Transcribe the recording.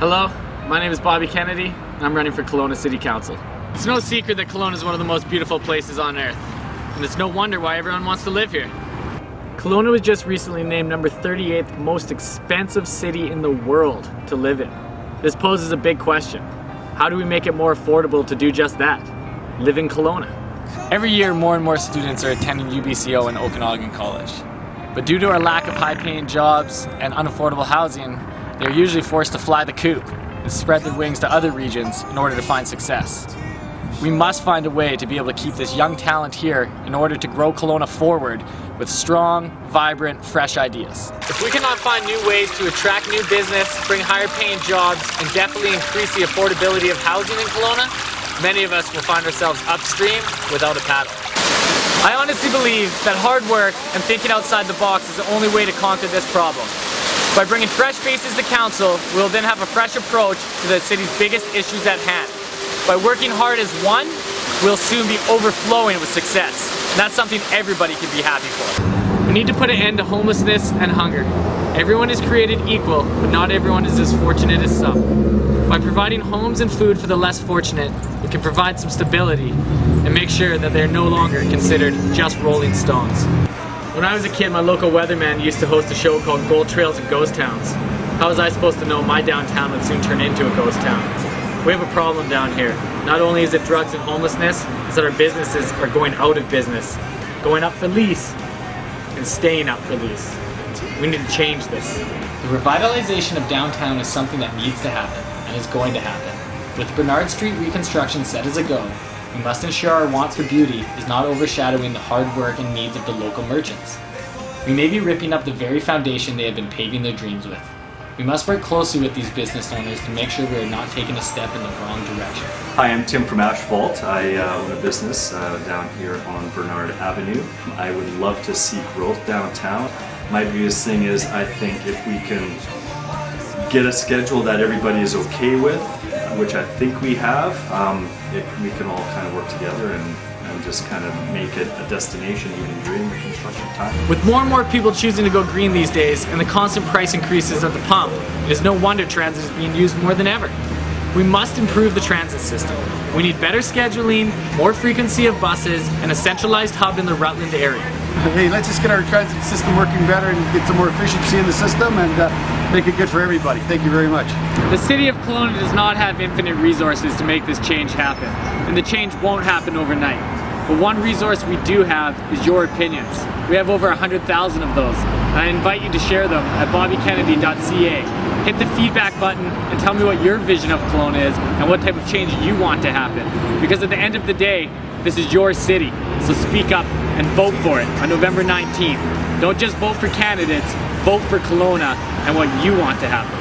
Hello, my name is Bobby Kennedy, and I'm running for Kelowna City Council. It's no secret that Kelowna is one of the most beautiful places on earth, and it's no wonder why everyone wants to live here. Kelowna was just recently named number 38th most expensive city in the world to live in. This poses a big question. How do we make it more affordable to do just that? Live in Kelowna. Every year, more and more students are attending UBCO and Okanagan College. But due to our lack of high paying jobs and unaffordable housing, they're usually forced to fly the coop and spread their wings to other regions in order to find success. We must find a way to be able to keep this young talent here in order to grow Kelowna forward with strong, vibrant, fresh ideas. If we cannot find new ways to attract new business, bring higher paying jobs, and definitely increase the affordability of housing in Kelowna, many of us will find ourselves upstream without a paddle. I honestly believe that hard work and thinking outside the box is the only way to conquer this problem. By bringing fresh faces to council, we'll then have a fresh approach to the city's biggest issues at hand. By working hard as one, we'll soon be overflowing with success. And that's something everybody can be happy for. We need to put an end to homelessness and hunger. Everyone is created equal, but not everyone is as fortunate as some. By providing homes and food for the less fortunate, we can provide some stability and make sure that they're no longer considered just rolling stones. When I was a kid, my local weatherman used to host a show called Gold Trails and Ghost Towns. How was I supposed to know my downtown would soon turn into a ghost town? We have a problem down here. Not only is it drugs and homelessness, it's that our businesses are going out of business, going up for lease, and staying up for lease. We need to change this. The revitalization of downtown is something that needs to happen, and is going to happen. With Bernard Street reconstruction set as a go, we must ensure our wants for beauty is not overshadowing the hard work and needs of the local merchants. We may be ripping up the very foundation they have been paving their dreams with. We must work closely with these business owners to make sure we are not taking a step in the wrong direction. Hi, I'm Tim from Asphalt. I uh, own a business uh, down here on Bernard Avenue. I would love to see growth downtown. My biggest thing is I think if we can get a schedule that everybody is okay with, which I think we have, um, it, we can all kind of work together and, and just kind of make it a destination even during the construction time. With more and more people choosing to go green these days and the constant price increases at the pump, it is no wonder transit is being used more than ever. We must improve the transit system. We need better scheduling, more frequency of buses, and a centralized hub in the Rutland area. Hey, let's just get our transit system working better and get some more efficiency in the system and uh, make it good for everybody. Thank you very much. The city of Kelowna does not have infinite resources to make this change happen, and the change won't happen overnight. But one resource we do have is your opinions. We have over 100,000 of those, I invite you to share them at bobbykennedy.ca hit the feedback button and tell me what your vision of Kelowna is and what type of change you want to happen. Because at the end of the day, this is your city. So speak up and vote for it on November 19th. Don't just vote for candidates, vote for Kelowna and what you want to happen.